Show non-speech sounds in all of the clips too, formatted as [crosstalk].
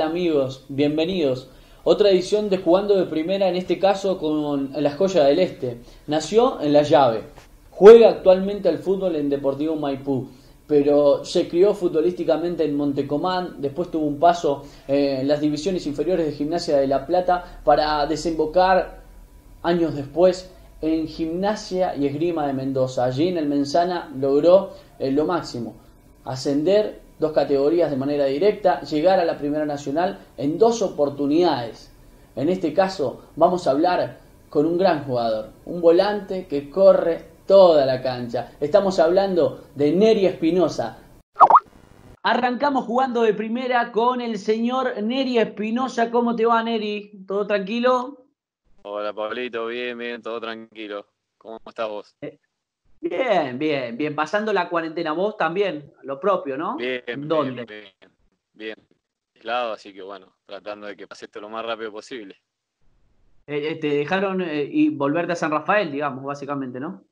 amigos? Bienvenidos. Otra edición de Jugando de Primera, en este caso con la Joya del Este. Nació en La Llave. Juega actualmente al fútbol en Deportivo Maipú. Pero se crió futbolísticamente en Montecomán, después tuvo un paso eh, en las divisiones inferiores de Gimnasia de La Plata para desembocar años después en Gimnasia y Esgrima de Mendoza. Allí en el Menzana logró eh, lo máximo, ascender dos categorías de manera directa, llegar a la Primera Nacional en dos oportunidades. En este caso vamos a hablar con un gran jugador, un volante que corre toda la cancha. Estamos hablando de Neri Espinosa. Arrancamos jugando de primera con el señor Neri Espinosa. ¿Cómo te va, Neri? ¿Todo tranquilo? Hola, Pablito, bien, bien, todo tranquilo. ¿Cómo estás vos? Bien, bien, bien. Pasando la cuarentena, vos también, lo propio, ¿no? Bien, ¿Dónde? bien, bien, bien. Aislado, así que bueno, tratando de que pase esto lo más rápido posible. Eh, eh, te dejaron eh, y volverte a San Rafael, digamos, básicamente, ¿no?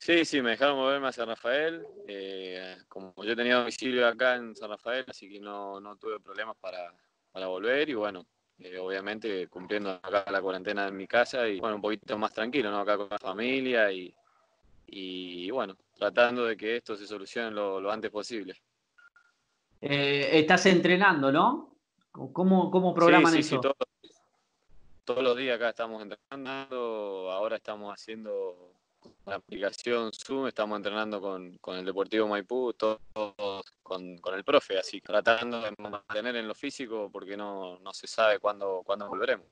Sí, sí, me dejaron moverme a San Rafael. eh, como yo tenía domicilio acá en San Rafael, así que no, no tuve problemas para, para volver y bueno, eh, obviamente cumpliendo acá la cuarentena en mi casa y bueno, un poquito más tranquilo, ¿no? Acá con la familia y, y bueno, tratando de que esto se solucione lo, lo antes posible. Eh, estás entrenando, ¿no? ¿Cómo, cómo programan sí, sí, eso? Sí, todos, todos los días acá estamos entrenando, ahora estamos haciendo la aplicación Zoom, estamos entrenando con, con el Deportivo Maipú, todos con, con, el profe, así que tratando de mantener en lo físico porque no, no se sabe cuándo, cuándo volveremos.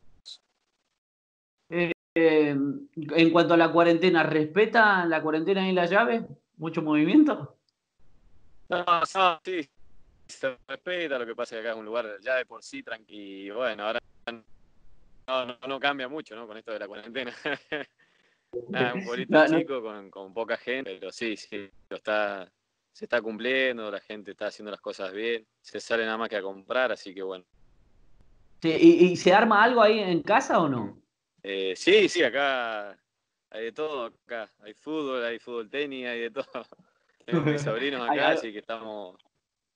Eh, en cuanto a la cuarentena, ¿respetan la cuarentena en la llave? ¿Mucho movimiento? No, no, sí, se respeta, lo que pasa es que acá es un lugar ya de por sí tranquilo, y bueno, ahora no, no, no cambia mucho, ¿no? Con esto de la cuarentena. [laughs] Nada, un pueblito No, chico con, con poca gente, pero sí, sí, lo está, se está cumpliendo, la gente está haciendo las cosas bien, se sale nada más que a comprar, así que bueno. Sí, ¿Y, y se arma algo ahí en casa o no? Eh, sí, sí, acá hay de todo, acá hay fútbol, hay fútbol tenis, hay de todo. [laughs] Tengo mis sobrinos acá, así que estamos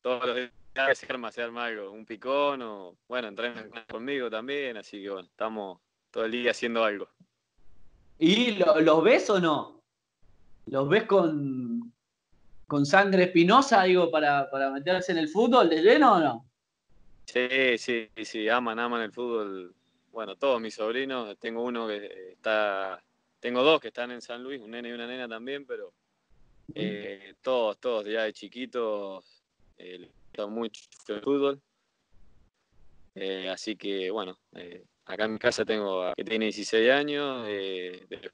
todos los días se arma, se arma algo, un picón o, bueno, entrenan conmigo también, así que bueno, estamos todo el día haciendo algo. ¿Y lo- los ves o no? ¿Los ves con, con sangre espinosa, digo, para, para meterse en el fútbol de lleno o no? Sí, sí, sí, aman, aman el fútbol. Bueno, todos mis sobrinos, tengo uno que está, tengo dos que están en San Luis, un nene y una nena también, pero eh, todos, todos ya de chiquitos eh, les gusta mucho el fútbol. Eh, así que bueno, eh, acá en mi casa tengo a que tiene 16 años, eh, de-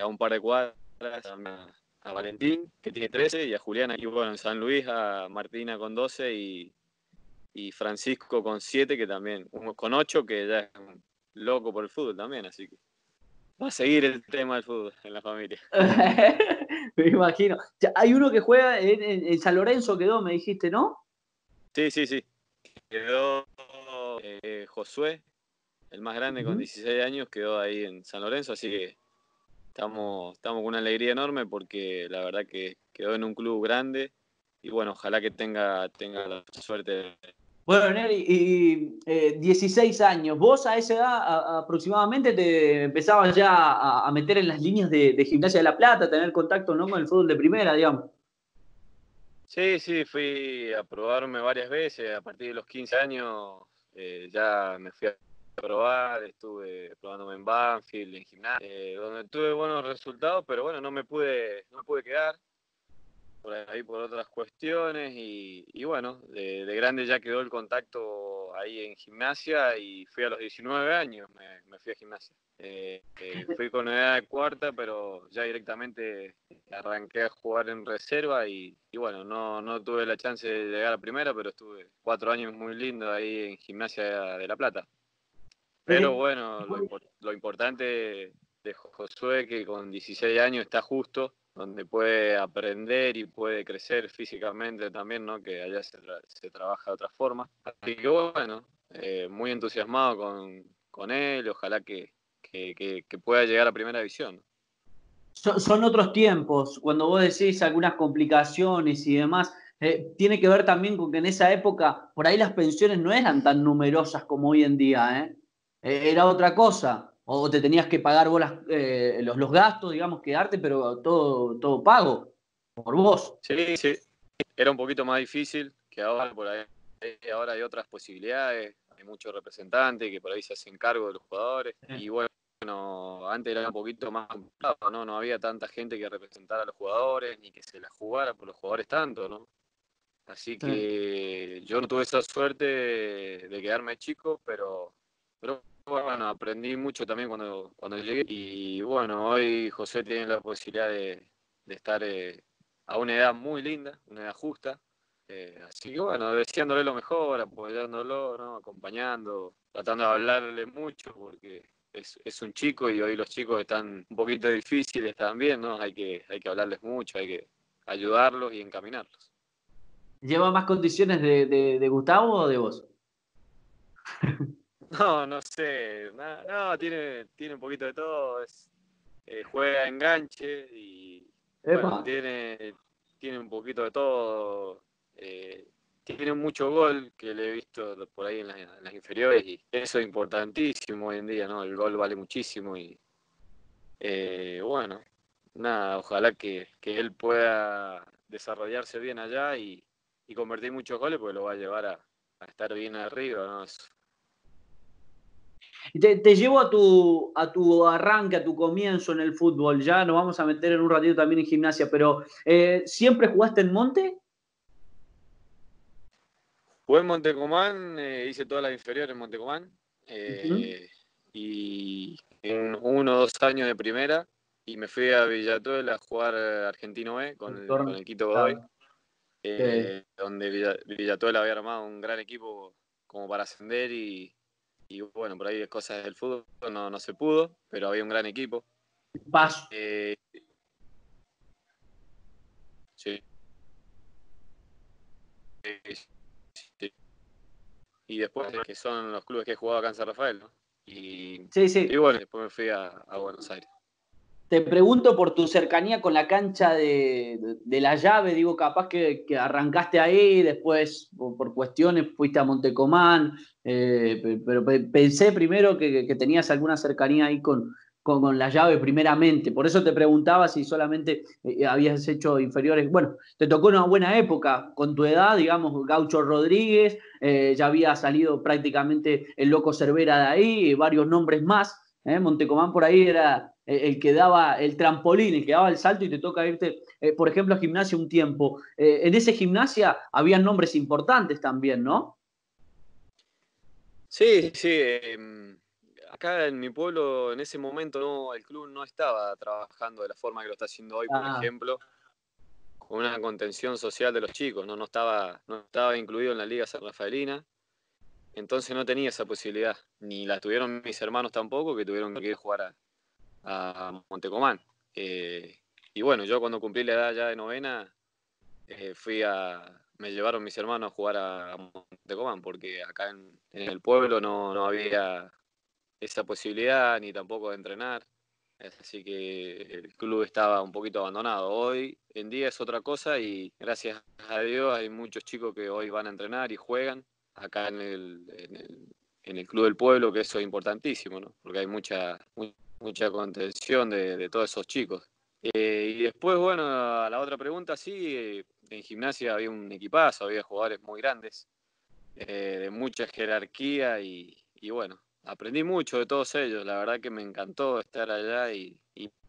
a un par de cuadras a, a Valentín, que tiene 13, y a Julián aquí bueno, en San Luis, a Martina con 12 y, y Francisco con 7, que también, con 8, que ya es un loco por el fútbol también, así que va a seguir el tema del fútbol en la familia. [laughs] Me imagino. Hay uno que juega en, San Lorenzo, quedó, me dijiste, ¿no? Sí, sí, sí. Quedó eh, Josué, el más grande con Ujú. 16 años, quedó ahí en San Lorenzo, así que estamos, estamos con una alegría enorme porque la verdad que quedó en un club grande y bueno, ojalá que tenga, tenga la suerte. Bueno, Neri, y eh, 16 años. ¿Vos a esa edad aproximadamente te empezabas ya a, meter en las líneas de, de Gimnasia de la Plata, a tener contacto ¿no? con el fútbol de primera, digamos? Sí, sí, fui a probarme varias veces, a partir de los 15 años eh, ya me fui a probar, estuve probándome en Banfield, en gimnasia, eh, donde tuve buenos resultados, pero bueno, no me pude, no me pude quedar por ahí por otras cuestiones y, y bueno, de, de grande ya quedó el contacto ahí en gimnasia y fui a los 19 años, me, me fui a gimnasia. Eh, eh, fui con edad de cuarta, pero ya directamente arranqué a jugar en reserva y, y bueno, no, no tuve la chance de llegar a primera, pero estuve cuatro años muy lindos ahí en gimnasia de La Plata. Pero bueno, lo, lo importante de Josué, que con 16 años está justo, donde puede aprender y puede crecer físicamente también, ¿no? Que allá se, trabaja de otra forma. Así que bueno, eh, muy entusiasmado con, con, él, ojalá que, que, pueda llegar a primera división. Son, otros tiempos, cuando vos decís algunas complicaciones y demás, eh, tiene que ver también con que en esa época por ahí las pensiones no eran tan numerosas como hoy en día, ¿eh? era otra cosa o te tenías que pagar vos eh, los, los, gastos, digamos, quedarte, pero todo, todo pago por vos. Sí, sí, era un poquito más difícil que ahora, por ahí, ahora hay otras posibilidades, hay muchos representantes que por ahí se hacen cargo de los jugadores, y bueno, antes era un poquito más complicado, ¿no? No había tanta gente que representara a los jugadores, ni que se la jugara por los jugadores tanto, ¿no? Así que yo no tuve esa suerte de quedarme chico, pero, pero bueno, aprendí mucho también cuando, cuando llegué y bueno, hoy José tiene la posibilidad de, estar eh, a una edad muy linda, una edad justa. Eh, así que bueno, deseándole lo mejor, apoyándolo, ¿no? acompañando, tratando de hablarle mucho porque es, un chico y hoy los chicos están un poquito difíciles también, ¿no? Hay que, hay que hablarles mucho, hay que ayudarlos y encaminarlos. ¿Lleva más condiciones de, de Gustavo o de vos? [laughs] No, no sé. No, tiene, tiene un poquito de todo. Eh, juega enganche y tiene, tiene un poquito de todo. Eh, tiene mucho gol que le he visto por ahí en, las inferiores y eso es importantísimo hoy en día, ¿no? El gol vale muchísimo y eh, bueno, nada, ojalá que, él pueda desarrollarse bien allá y, convertir muchos goles porque lo va a llevar a, estar bien arriba, ¿no? Te, llevo a tu, a tu arranque, a tu comienzo en el fútbol. Ya nos vamos a meter en un ratito también en gimnasia, pero eh, ¿siempre jugaste en Monte? Jugué en Montecomán, eh, hice todas las inferiores en Montecomán. Eh, Y en uno o dos años de primera. Y me fui a Villatuel a jugar Argentino B con el, con el Quito Godoy. Eh, donde Villatuel había armado un gran equipo como para ascender y, y bueno, por ahí cosas del fútbol no, no se pudo, pero había un gran equipo. Paso. Eh, sí. Y después que son los clubes que he jugado acá en San Rafael, ¿no? Y, sí, sí. y bueno, después me fui a Buenos Aires. Te pregunto por tu cercanía con la cancha de, la llave, digo, capaz que, arrancaste ahí, después por, cuestiones fuiste a Montecomán, eh, pero pensé primero que, tenías alguna cercanía ahí con, con, la llave primeramente, por eso te preguntaba si solamente eh, habías hecho inferiores, bueno, te tocó una buena época con tu edad, digamos, Gaucho Rodríguez, eh, ya había salido prácticamente el Loco Cervera de ahí, varios nombres más, Montecomán por ahí era el que daba el trampolín, el que daba el salto y te toca irte, eh, por ejemplo, a gimnasia un tiempo. Eh, en ese gimnasia habían nombres importantes también, ¿no? Sí, sí. Em, acá en mi pueblo, en ese momento, no, el club no estaba trabajando de la forma que lo está haciendo hoy, por ah. ejemplo, con una contención social de los chicos, ¿no? No, estaba, no estaba incluido en la Liga San Rafaelina. Entonces no tenía esa posibilidad, ni la tuvieron mis hermanos tampoco, que tuvieron que ir a jugar a, a Montecomán. Eh, y bueno, yo cuando cumplí la edad ya de novena, eh, fui a, me llevaron mis hermanos a jugar a, Montecomán, porque acá en, el pueblo no, no, había esa posibilidad ni tampoco de entrenar. Así que el club estaba un poquito abandonado. Hoy en día es otra cosa y gracias a Dios hay muchos chicos que hoy van a entrenar y juegan acá en el, en el, Club del Pueblo, que eso es importantísimo, ¿no? porque hay mucha, mucha contención de, todos esos chicos. Eh, y después, bueno, a la otra pregunta, sí, en gimnasia había un equipazo, había jugadores muy grandes, eh, de mucha jerarquía y, bueno, aprendí mucho de todos ellos, la verdad que me encantó estar allá y,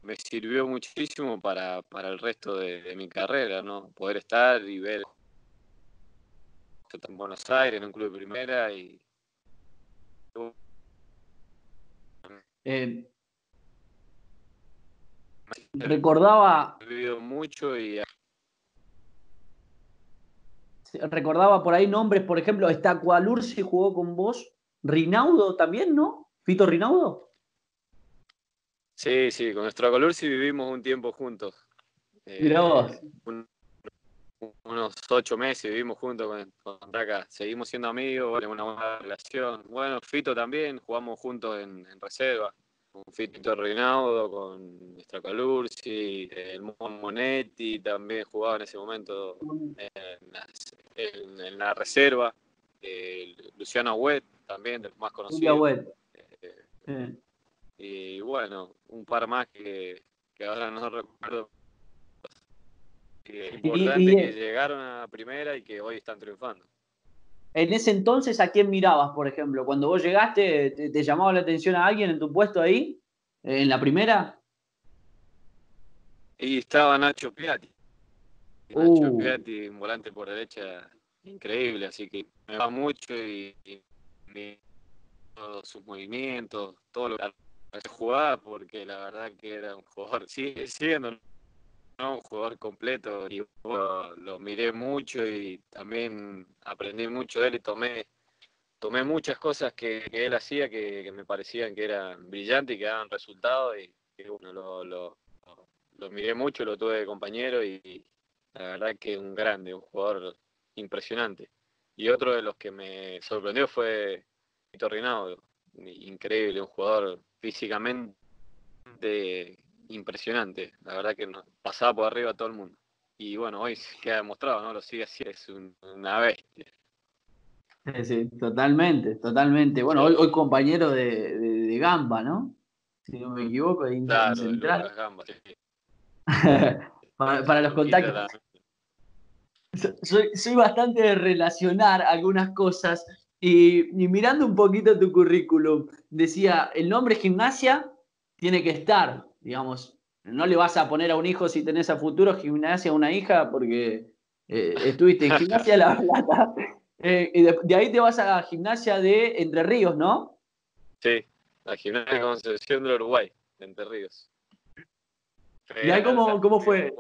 me sirvió muchísimo para, el resto de, mi carrera, ¿no? Poder estar y ver en Buenos Aires, en un club de primera y... Eh, recordaba. mucho y. Recordaba por ahí nombres, por ejemplo, Estacualurce jugó con vos. Rinaudo también, ¿no? Fito Rinaudo. Sí, sí, con nuestro color sí vivimos un tiempo juntos. Mirá Eh, vos. un- unos ocho meses vivimos juntos con, con. Seguimos siendo amigos, tenemos una buena relación. Bueno, Fito también, jugamos juntos en, en reserva. Con Fito Reinaudo, con Stracalursi, el Mon Monetti también jugaba en ese momento en, las- en- en la reserva. Eh, Luciano Huet también, de los más conocidos. Eh, Eh. y bueno, un par más que, que ahora no recuerdo. Que es importante y- que llegaron a primera y que hoy están triunfando. En ese entonces, ¿a quién mirabas, por ejemplo? Cuando vos llegaste, ¿te, te llamaba la atención a alguien en tu puesto ahí? ¿En la primera? Y estaba Nacho Piatti. Nacho Uh. Piatti, un volante por derecha increíble, así que me va mucho y, y- y todos sus movimientos, todo lo que jugar, porque la verdad que era un jugador, sigue siendo un jugador completo y lo miré mucho y también aprendí mucho de él y tomé tomé muchas cosas que, que él hacía que, que me parecían que eran brillantes y que daban resultados y bueno, lo, lo, miré mucho, lo tuve de compañero y la verdad que un grande, un jugador impresionante. Y otro de los que me sorprendió fue Vito Rinaudo, increíble, un jugador físicamente impresionante, la verdad que pasaba por arriba a todo el mundo. Y bueno, hoy queda demostrado, ¿no? Lo sigue haciendo, es un- una bestia. Sí, sí, totalmente, totalmente. Bueno, hoy, hoy compañero de, de- de Gamba, ¿no? Si no me equivoco, de Claro, Central. Gamba, sí. [laughs] para, para los contactos. So- Soy, soy bastante de relacionar algunas cosas y, y mirando un poquito tu currículum, decía, el nombre gimnasia tiene que estar, digamos, no le vas a poner a un hijo si tenés a futuro gimnasia a una hija porque eh, estuviste en gimnasia de La Plata [laughs] eh, y de, de ahí te vas a la gimnasia de Entre Ríos, ¿no? Sí, la gimnasia de Concepción del Uruguay, de Entre Ríos. ¿Y ahí cómo- cómo fue?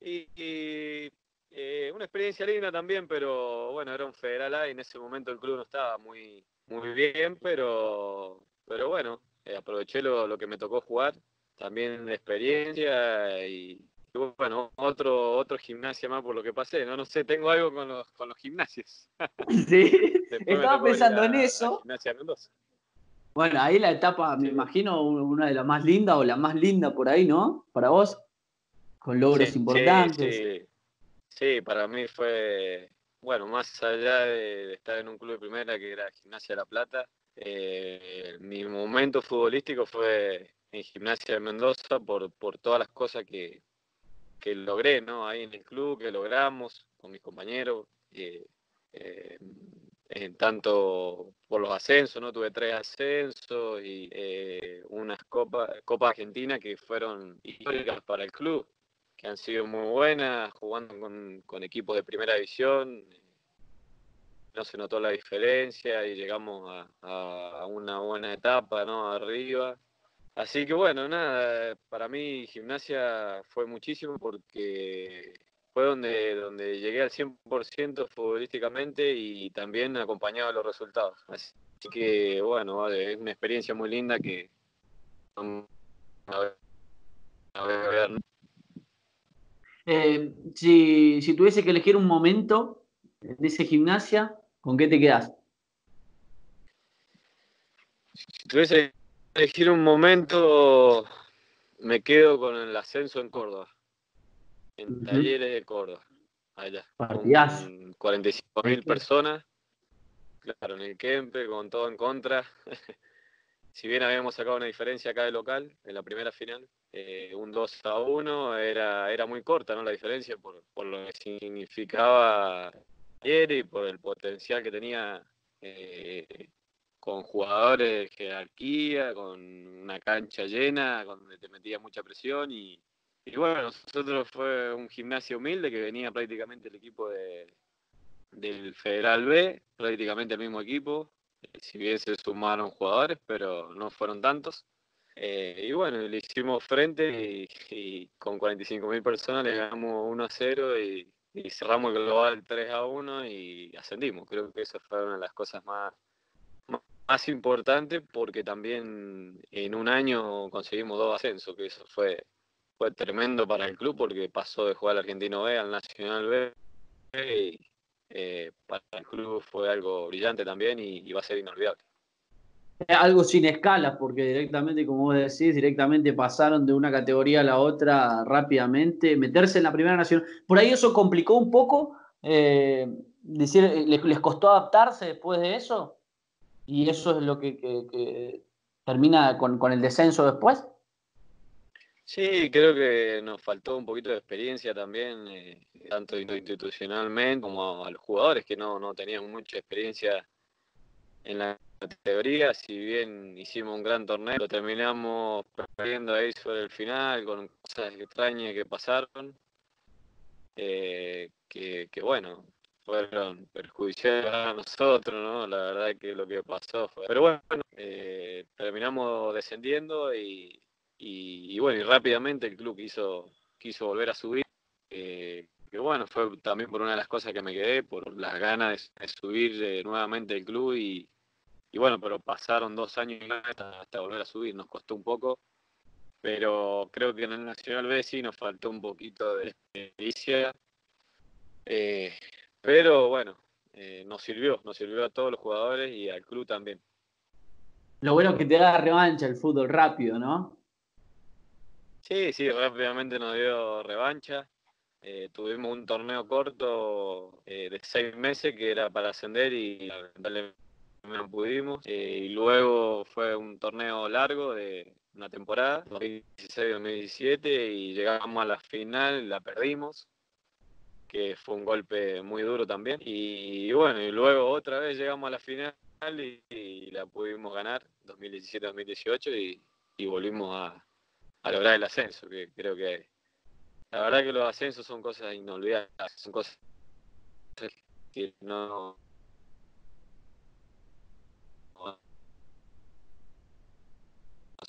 Y, eh, una experiencia linda también, pero bueno, era un federal A y en ese momento el club no estaba muy, muy bien, pero, pero bueno, eh, aproveché lo, lo que me tocó jugar, también de experiencia y, y bueno, otro, otro gimnasia más por lo que pasé, no, no sé, tengo algo con los, con los gimnasios. [laughs] Sí, [laughs] estaba pensando a- en eso. Gimnasia Mendoza. Bueno, ahí la etapa, me Sí. imagino, una de las más lindas o la más linda por ahí, ¿no? Para vos, con logros Sí, importantes. Sí, para mí fue, bueno, más allá de, de estar en un club de primera que era Gimnasia de La Plata, eh, mi momento futbolístico fue en Gimnasia de Mendoza por, por todas las cosas que, que logré, ¿no? Ahí en el club, que logramos con mis compañeros, eh, eh, en tanto por los ascensos, ¿no? Tuve tres ascensos y eh, unas copas Copa Argentina que fueron históricas para el club que han sido muy buenas, jugando con, con equipos de primera división. No se notó la diferencia y llegamos a, una buena etapa, ¿no? Arriba. Así que bueno, nada, para mí gimnasia fue muchísimo porque fue donde, donde llegué al 100% futbolísticamente y también acompañado de los resultados. Así que bueno, vale, es una experiencia muy linda que. Eh, si, si tuviese que elegir un momento en ese gimnasia, ¿con qué te quedas? Si tuviese que elegir un momento, me quedo con el ascenso en Córdoba, en. Talleres de Córdoba, allá, Partidazo. con 45 mil personas, claro, en el Kempe, con todo en contra. [laughs] si bien habíamos sacado una diferencia acá de local, en la primera final, eh, un 2 a 1, era, era muy corta ¿no? la diferencia por, por lo que significaba y por el potencial que tenía eh, con jugadores de jerarquía, con una cancha llena, donde te metía mucha presión y, y bueno, nosotros fue un gimnasio humilde que venía prácticamente el equipo de, del Federal B, prácticamente el mismo equipo, eh, si bien se sumaron jugadores, pero no fueron tantos. Eh, y bueno, le hicimos frente y, y con 45.000 personas le ganamos 1 a 0 y, y cerramos el global 3 a 1 y ascendimos. Creo que esa fue una de las cosas más, más más importante porque también en un año conseguimos dos ascensos, que eso fue, fue tremendo para el club porque pasó de jugar al Argentino B al Nacional B y eh, para el club fue algo brillante también y, va a ser inolvidable. Algo sin escala, porque directamente, como vos decís, directamente pasaron de una categoría a la otra rápidamente, meterse en la primera nación. Por ahí eso complicó un poco, eh, decir, les, costó adaptarse después de eso, y eso es lo que, termina con, con el descenso después. Sí, creo que nos faltó un poquito de experiencia también, eh, tanto institucionalmente como a los jugadores que no, no tenían mucha experiencia en la categoría. Si bien hicimos un gran torneo, lo terminamos perdiendo ahí sobre el final con cosas extrañas que pasaron, eh, que, bueno, fueron perjudiciales para nosotros, ¿no? La verdad que lo que pasó fue... Pero bueno, eh, terminamos descendiendo y y, bueno, y rápidamente el club quiso, quiso volver a subir. Eh, que bueno, fue también por una de las cosas que me quedé, por las ganas de, subir eh, nuevamente el club y, bueno, pero pasaron dos años hasta, hasta, volver a subir, nos costó un poco, pero creo que en el Nacional B sí nos faltó un poquito de experiencia, eh, pero bueno, nos sirvió, nos sirvió a todos los jugadores y al club también. Lo bueno es que te da revancha el fútbol rápido, ¿no? Sí, sí, rápidamente nos dio revancha. Eh, tuvimos un torneo corto eh, de seis meses que era para ascender y lamentablemente no pudimos. Eh, y luego fue un torneo largo de una temporada, 2016-2017, y llegamos a la final, la perdimos, que fue un golpe muy duro también. Y, bueno, y luego otra vez llegamos a la final y, la pudimos ganar, 2017-2018, y volvimos a lograr el ascenso, que creo que la verdad que los ascensos son cosas inolvidables, son cosas que no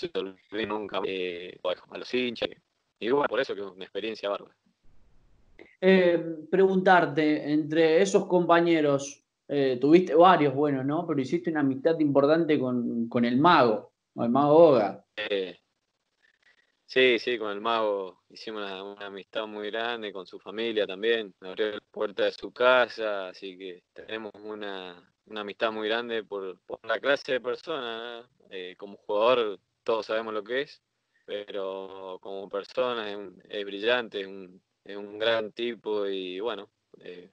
se olviden nunca eh, a los hinchas. Y bueno, por eso que es una experiencia bárbara. Eh, preguntarte, entre esos compañeros, eh, tuviste varios buenos, ¿no? Pero hiciste una amistad importante con, con el mago, con el mago Oga. Eh, Sí, sí, con el mago hicimos una, amistad muy grande, con su familia también, me abrió la puerta de su casa, así que tenemos una, amistad muy grande por, la clase de persona. Como jugador todos sabemos lo que es, pero como persona es, brillante, es un, gran tipo y bueno, eh,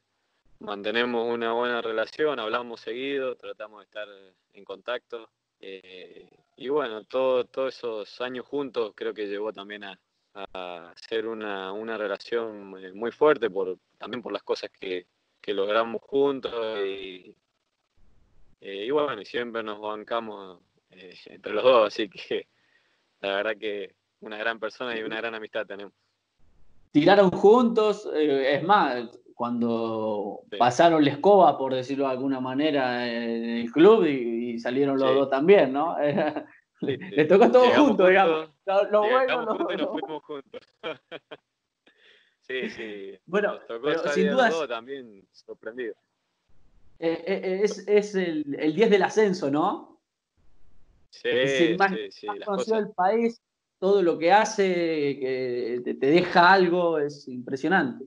mantenemos una buena relación, hablamos seguido, tratamos de estar en contacto. Eh, y bueno, todos esos años juntos creo que llevó también a, a ser una, una, relación eh, muy fuerte, por, también por las cosas que, que logramos juntos y, eh, y, bueno, siempre nos bancamos [laughs] entre los dos, así que la verdad que una gran persona y una gran amistad tenemos. Tiraron juntos, es más, cuando pasaron la escoba, por decirlo de alguna manera, en el club y, salieron los dos también, ¿no? [laughs] Les tocó todos juntos, digamos. Lo, bueno, juntos y nos fuimos juntos. [laughs] sí, sí. Bueno, pero sin duda. también sorprendido. Eh, eh, eh, es, es el, el 10 del ascenso, ¿no? Sí, sí, sí. Más conocido del país, todo lo que hace, que te deja algo, es impresionante.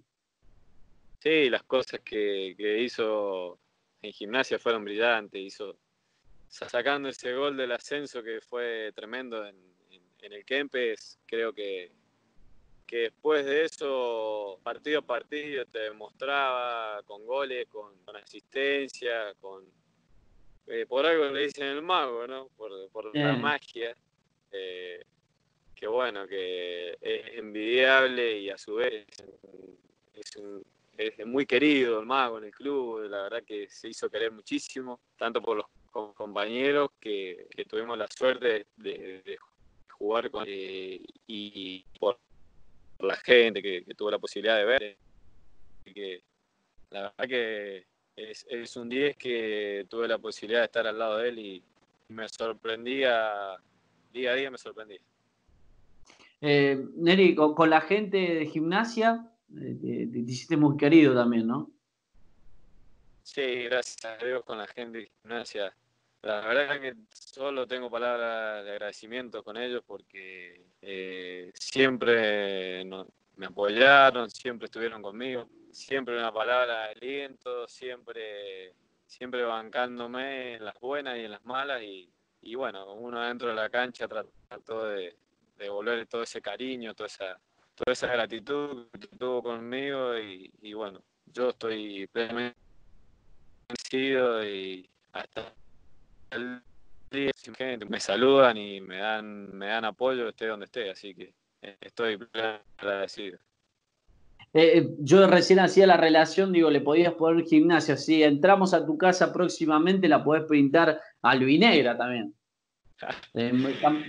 Sí, las cosas que, hizo en gimnasia fueron brillantes. Hizo sacando ese gol del ascenso que fue tremendo en, el Kempes. Creo que, que después de eso, partido a partido, te demostraba con goles, con, asistencia, con eh, por algo le dicen el mago, ¿no? Por, la magia. Eh, que bueno, que es envidiable y a su vez es un, es muy querido el mago en el club, la verdad que se hizo querer muchísimo, tanto por los compañeros que, tuvimos la suerte de, jugar con eh, y por la gente que, tuvo la posibilidad de ver. Que, la verdad que es, un 10 que tuve la posibilidad de estar al lado de él y me sorprendía, día a día me sorprendía. Eh, Neri, con la gente de gimnasia, te, hiciste muy querido también, ¿no? Sí, gracias a Dios con la gente de gimnasia La verdad es que solo tengo palabras de agradecimiento con ellos porque eh, siempre me apoyaron, siempre estuvieron conmigo, siempre una palabra de aliento, siempre, siempre bancándome en las buenas y en las malas y, y bueno, uno dentro de la cancha trató de, devolver todo ese cariño, toda esa, toda esa gratitud que tuvo conmigo y, y bueno, yo estoy plenamente agradecido y hasta el día me saludan y me dan, me dan apoyo esté donde esté, así que estoy agradecido. Eh, eh, yo recién hacía la relación, digo, le podías poner gimnasio. Si entramos a tu casa próximamente, la podés pintar albinegra también.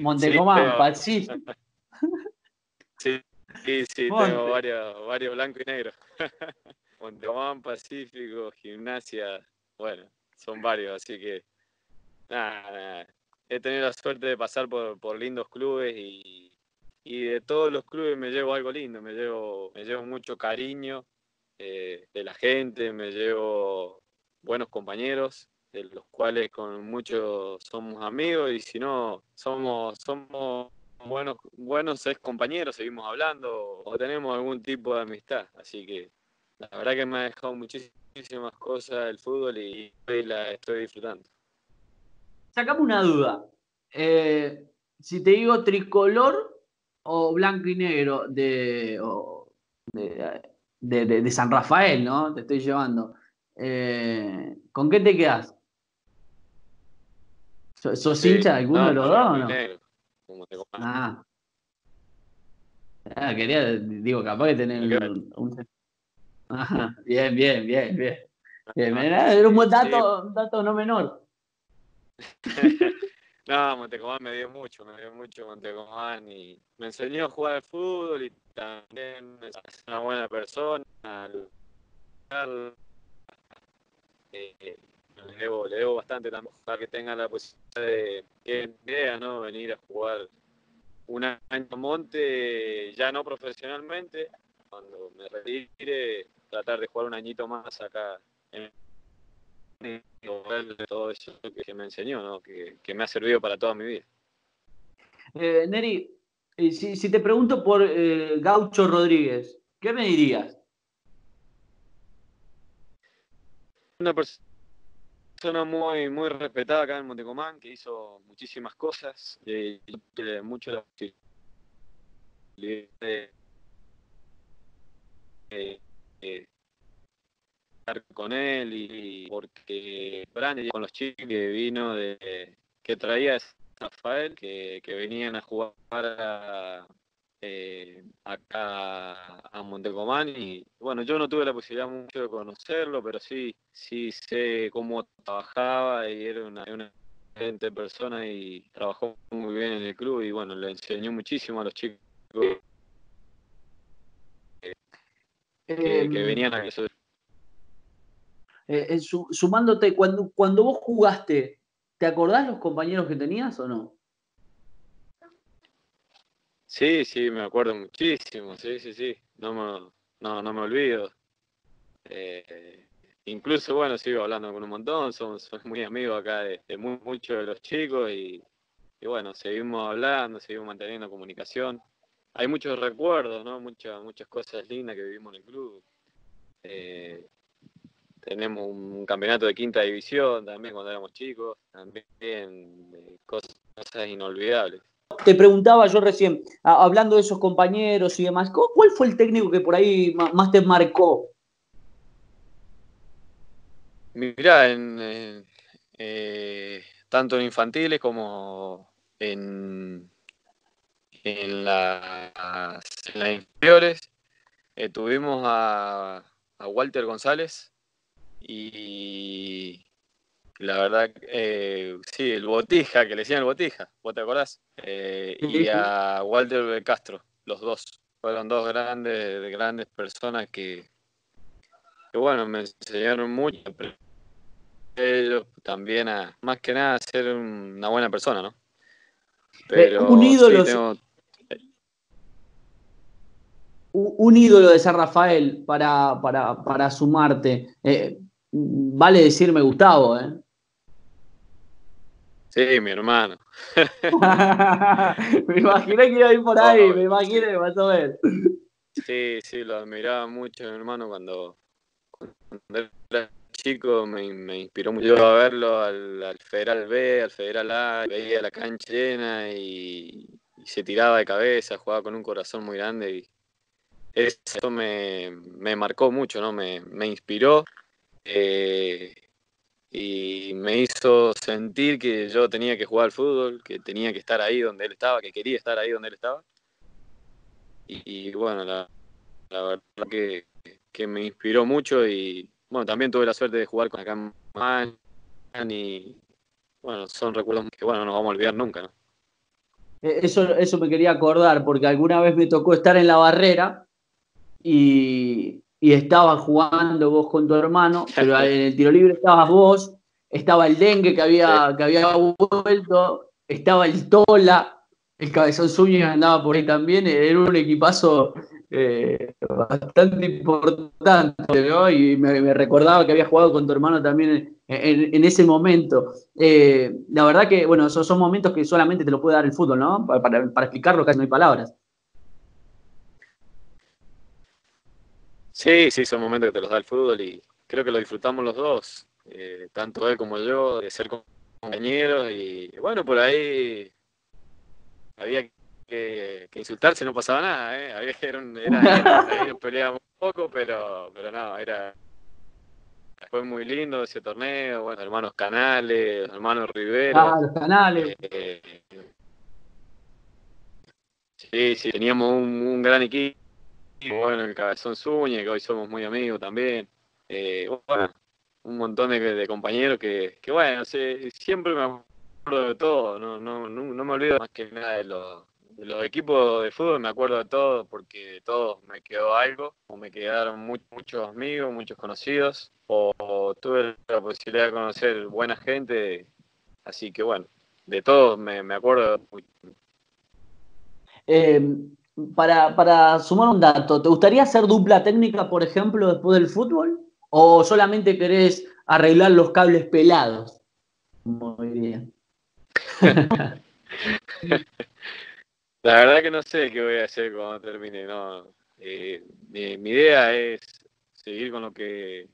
Montecomán, sí, [laughs] Sí, sí, sí tengo varios, varios blancos y negros. [laughs] Montecomán, Pacífico, Gimnasia, bueno, son varios, así que nada, he tenido la suerte de pasar por, por lindos clubes y, y, de todos los clubes me llevo algo lindo, me llevo, me llevo mucho cariño eh, de la gente, me llevo buenos compañeros de los cuales con muchos somos amigos y si no somos somos buenos buenos ex compañeros seguimos hablando o tenemos algún tipo de amistad. Así que la verdad que me ha dejado muchísimas cosas el fútbol y la estoy disfrutando. Sacame una duda. Eh, si te digo tricolor o blanco y negro de, de, San Rafael, ¿no? Te estoy llevando. Eh, ¿Con qué te quedas? ¿Sos hincha de alguno de los dos o no? ah. ah. quería, digo, capaz que tener un, [laughs] bien, bien, bien, bien. [laughs] Era un buen dato, un dato no menor. [laughs] no, Montecomán me dio mucho, me dio mucho Montecomán y me enseñó a jugar al fútbol y también es una buena persona. Eh, le debo, le debo bastante también para que tenga la posibilidad de que idea, ¿no? Venir a jugar un año a Monte, ya no profesionalmente, cuando me retire, tratar de jugar un añito más acá en todo eso que, me enseñó, ¿no? que, que, me ha servido para toda mi vida. Eh, Neri, si, si, te pregunto por eh, Gaucho Rodríguez, ¿qué me dirías? Una persona muy, muy respetada acá en Montecomán, que hizo muchísimas cosas, y tiene mucho la de, estar con él y, porque Brandi con los chicos que vino de que traía Rafael que, que venían a jugar a, eh, acá a Montecomán y bueno, yo no tuve la posibilidad mucho de conocerlo, pero sí, sí sé cómo trabajaba y era una, una excelente persona y trabajó muy bien en el club y bueno, le enseñó muchísimo a los chicos que, em, venían a eso. Eh, eh sumándote, cuando, cuando vos jugaste, ¿te acordás los compañeros que tenías o no? Sí, sí, me acuerdo muchísimo, sí, sí, sí, no me, no, no me olvido. Eh, incluso, bueno, sigo hablando con un montón, somos, muy amigos acá de, muchos de los chicos y, bueno, seguimos hablando, seguimos manteniendo comunicación. Hay muchos recuerdos, ¿no? Muchas, muchas cosas lindas que vivimos en el club. Tenemos un campeonato de quinta división también cuando éramos chicos, también eh, cosas inolvidables te preguntaba yo recién, hablando de esos compañeros y demás, ¿cuál fue el técnico que por ahí más te marcó? Mirá, en, eh, tanto en infantiles como en, en, las, inferiores, eh, tuvimos a, a Walter González y la verdad, eh, sí, el Botija, que le decían el Botija, ¿vos te acordás? Eh, y a Walter Castro, los dos. Fueron dos grandes, grandes personas que, que, bueno, me enseñaron mucho. Ellos también a, más que nada, a ser una buena persona, ¿no? Eh, Pero, un ídolo. Un ídolo de San Rafael para, para, para sumarte. Vale decirme Gustavo, ¿eh? Sí, mi hermano. [laughs] me imaginé que iba a ir por ahí, me imaginé, vas a ver. Sí, sí, lo admiraba mucho mi hermano cuando, cuando era chico, me, me, inspiró mucho a verlo al, Federal B, al Federal A, veía la cancha llena y, se tiraba de cabeza, jugaba con un corazón muy grande y eso me, me marcó mucho, ¿no? Me, me inspiró. Eh, y me hizo sentir que yo tenía que jugar al fútbol, que tenía que estar ahí donde él estaba, que quería estar ahí donde él estaba. Y, bueno, la, verdad que, me inspiró mucho y bueno, también tuve la suerte de jugar con acá y bueno, son recuerdos que bueno, no vamos a olvidar nunca. Eh, eso, eso me quería acordar, porque alguna vez me tocó estar en la barrera y, y estabas jugando vos con tu hermano, pero en el tiro libre estabas vos, estaba el dengue que había, que había vuelto, estaba el Tola, el cabezón Zúñiga andaba por ahí también, era un equipazo eh, bastante importante, ¿no? Y me, recordaba que había jugado con tu hermano también en, ese momento. Eh, la verdad que, bueno, esos son momentos que solamente te lo puede dar el fútbol, ¿no? Para, para, para explicarlo casi no hay palabras. Sí, sí, son momentos que te los da el fútbol y creo que lo disfrutamos los dos, eh, tanto él como yo, de ser compañeros y bueno, por ahí había que, insultarse, no pasaba nada, ¿eh? Había, era, era, [laughs] peleábamos un poco, pero, pero no, era fue muy lindo ese torneo, bueno, hermanos Canales, hermanos Rivera. Ah, los Canales. Eh, sí, sí, teníamos un gran equipo bueno, el Cabezón Zúñez, que hoy somos muy amigos también. Eh, bueno, un montón de, compañeros que, que bueno, siempre me acuerdo de todo, no, no, no, me olvido más que nada de los, de los equipos de fútbol, me acuerdo de todos porque de todos me quedó algo, o me quedaron muchos amigos, muchos conocidos, o, tuve la posibilidad de conocer buena gente, así que bueno, de todos me, me acuerdo. Eh, para, sumar un dato, ¿te gustaría hacer dupla técnica, por ejemplo, después del fútbol? ¿O solamente querés arreglar los cables pelados? Muy bien. [laughs] La verdad que no sé qué voy a hacer cuando termine. No. Eh, mi, idea es seguir con lo que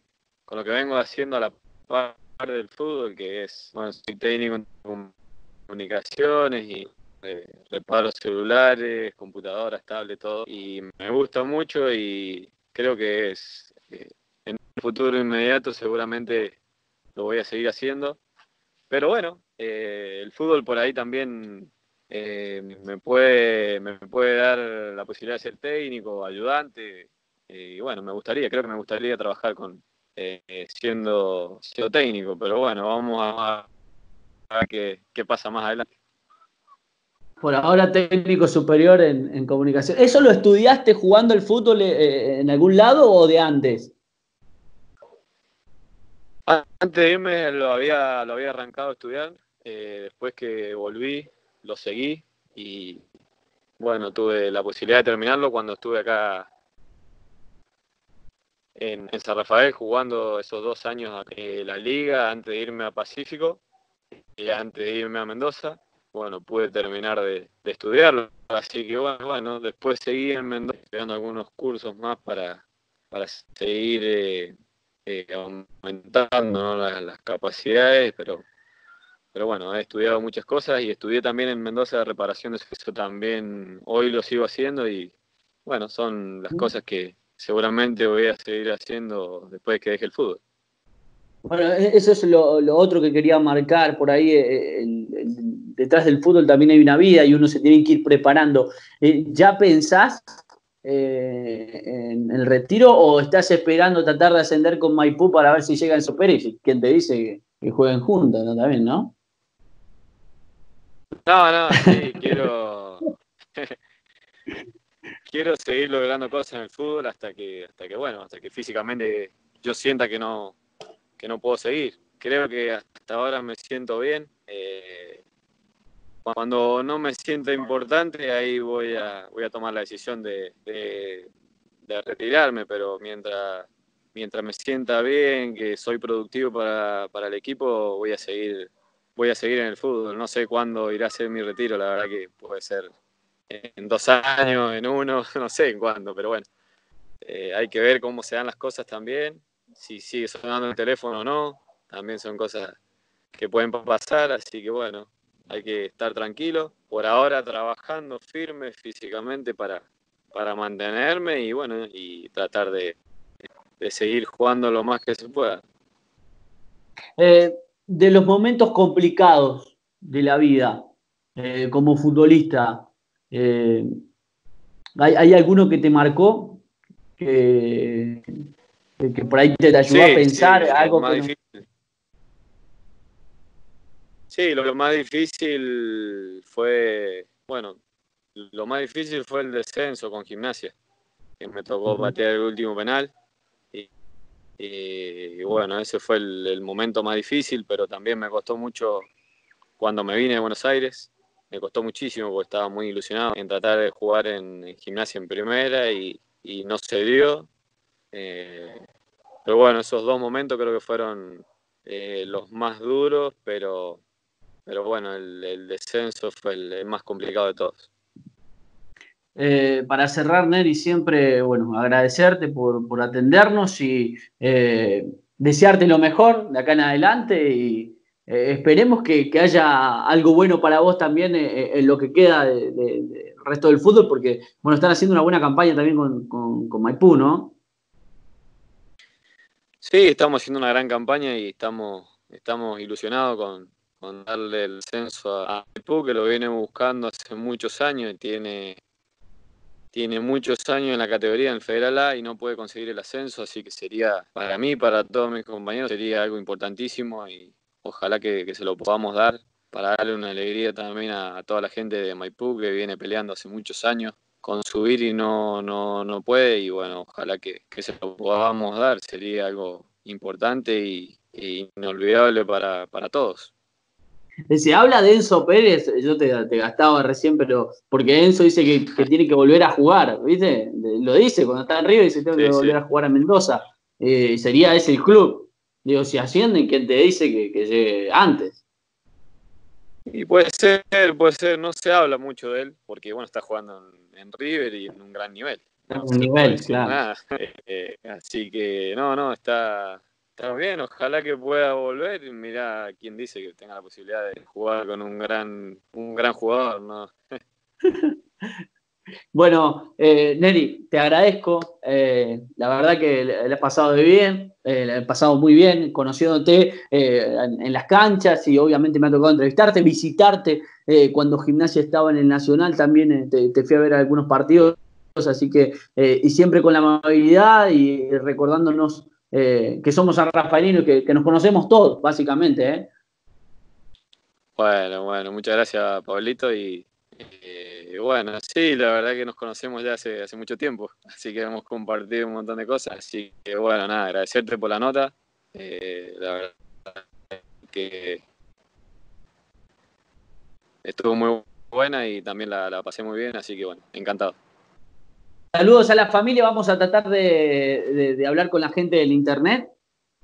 con lo que vengo haciendo a la parte del fútbol, que es, bueno, soy técnico en comunicaciones y reparo celulares, computadoras, tablet, todo. Y me gusta mucho y creo que es eh, en un futuro inmediato seguramente lo voy a seguir haciendo. Pero bueno, eh, el fútbol por ahí también eh, me, puede, me puede dar la posibilidad de ser técnico, ayudante. y bueno, me gustaría, creo que me gustaría trabajar con siendo, siendo técnico. Pero bueno, vamos a, ver qué pasa más adelante por ahora técnico superior en, comunicación. ¿Eso lo estudiaste jugando el fútbol eh, eh, en algún lado o de antes? Antes de irme lo había, lo había arrancado a estudiar, eh, después que volví lo seguí y bueno, tuve la posibilidad de terminarlo cuando estuve acá en, San Rafael jugando esos dos años en la liga antes de irme a Pacífico y antes de irme a Mendoza bueno, pude terminar de, estudiarlo. Así que bueno, bueno, después seguí en Mendoza estudiando algunos cursos más para, para seguir eh, eh, aumentando las, capacidades, pero, pero bueno, he estudiado muchas cosas y estudié también en Mendoza de reparación de eso también hoy lo sigo haciendo y bueno, son las cosas que seguramente voy a seguir haciendo después de que deje el fútbol. Bueno, e-, eso es lo, otro que quería marcar por ahí. Eh, detrás del fútbol también hay una vida y uno se tiene que ir preparando. Eh, ¿Ya pensás eh, en el retiro o estás esperando tratar de ascender con Maipú para ver si llega en Super y quién te dice que, jueguen juntos ¿no? también, ¿no? No, no, sí, quiero. [laughs] quiero seguir logrando cosas en el fútbol hasta que, hasta que, bueno, hasta que físicamente yo sienta que no, que no puedo seguir. Creo que hasta ahora me siento bien. Eh, cuando no me sienta importante, ahí voy a, voy a tomar la decisión de, retirarme, pero mientras, mientras me sienta bien, que soy productivo para, para, el equipo, voy a seguir voy a seguir en el fútbol. No sé cuándo irá a ser mi retiro, la verdad que puede ser en dos años, en uno, [laughs] no sé en cuándo, pero bueno. Eh, hay que ver cómo se dan las cosas también, si sigue sonando el teléfono o no, también son cosas que pueden pasar, así que bueno, hay que estar tranquilo. Por ahora trabajando firme físicamente para, para mantenerme y bueno, y tratar de, seguir jugando lo más que se pueda. Eh, de los momentos complicados de la vida eh, como futbolista, eh, ¿hay, alguno que te marcó? Que, que por ahí te, ayudó a pensar algo que Sí, lo, más difícil fue, bueno, lo más difícil fue el descenso con gimnasia, que me tocó batear el último penal. Y, bueno, ese fue el, momento más difícil, pero también me costó mucho cuando me vine de Buenos Aires. Me costó muchísimo porque estaba muy ilusionado en tratar de jugar en, gimnasia en primera y, no se dio. Eh, pero bueno, esos dos momentos creo que fueron eh, los más duros, pero pero bueno, el, descenso fue el, más complicado de todos. Eh, para cerrar, Neri, siempre, bueno, agradecerte por, atendernos y desearte lo mejor de acá en adelante y esperemos que, haya algo bueno para vos también en lo que queda del resto del fútbol, porque, bueno, están haciendo una buena campaña también con, con Maipú, ¿no? Sí, estamos haciendo una gran campaña y estamos, estamos ilusionados con, con darle el censo a Maipú, que lo viene buscando hace muchos años y tiene, tiene muchos años en la categoría en Federal A y no puede conseguir el ascenso, así que sería, para mí, para todos mis compañeros, sería algo importantísimo y ojalá que, se lo podamos dar para darle una alegría también a, toda la gente de Maipú que viene peleando hace muchos años con subir y no, no, no puede y bueno, ojalá que, se lo podamos dar, sería algo importante y, inolvidable para, para todos. Se habla de Enzo Pérez, yo te, gastaba recién, pero porque Enzo dice que, tiene que volver a jugar, ¿viste? Lo dice cuando está en Río, dice que tengo que volver a jugar a Mendoza. Eh, sería ese el club. Digo, si ascienden, ¿quién te dice que, llegue antes? Y puede ser, puede ser, no se habla mucho de él, porque bueno, está jugando en, River y en un gran nivel. En un nivel, claro. [laughs] Eh, así que no, no, está, Está bien, ojalá que pueda volver. Mira, quién dice que tenga la posibilidad de jugar con un gran, un gran jugador, ¿no? [laughs] bueno, eh, Neri, te agradezco. Eh, la verdad que le, has pasado de bien, eh, le has pasado muy bien conociéndote eh, en, las canchas y obviamente me ha tocado entrevistarte, visitarte. cuando Gimnasia estaba en el Nacional también te, fui a ver algunos partidos, así que, y siempre con la amabilidad y recordándonos que somos a Rafaelino y que, nos conocemos todos, básicamente. Bueno, bueno, muchas gracias, Pablito. Y, bueno, sí, la verdad que nos conocemos ya hace, hace mucho tiempo, así que hemos compartido un montón de cosas. Así que bueno, nada, agradecerte por la nota. Eh, la verdad que estuvo muy buena y también la, la pasé muy bien, así que bueno, encantado. Saludos a la familia, vamos a tratar de, hablar con la gente del internet.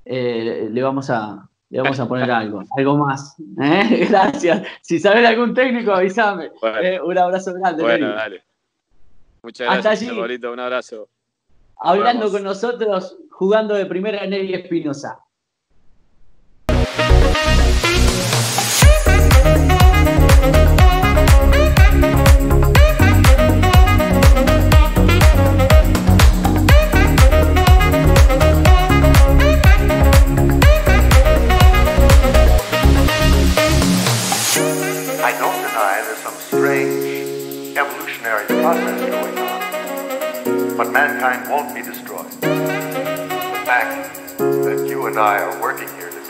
Eh, le, vamos a, le vamos a poner algo, algo más. ¿eh? [laughs] Gracias. Si sabes algún técnico, avísame. Eh, un abrazo grande. Bueno, dale. Muchas gracias, Hasta Un abrazo. Hablando con nosotros, jugando de primera, Nelly Espinosa. and I are working here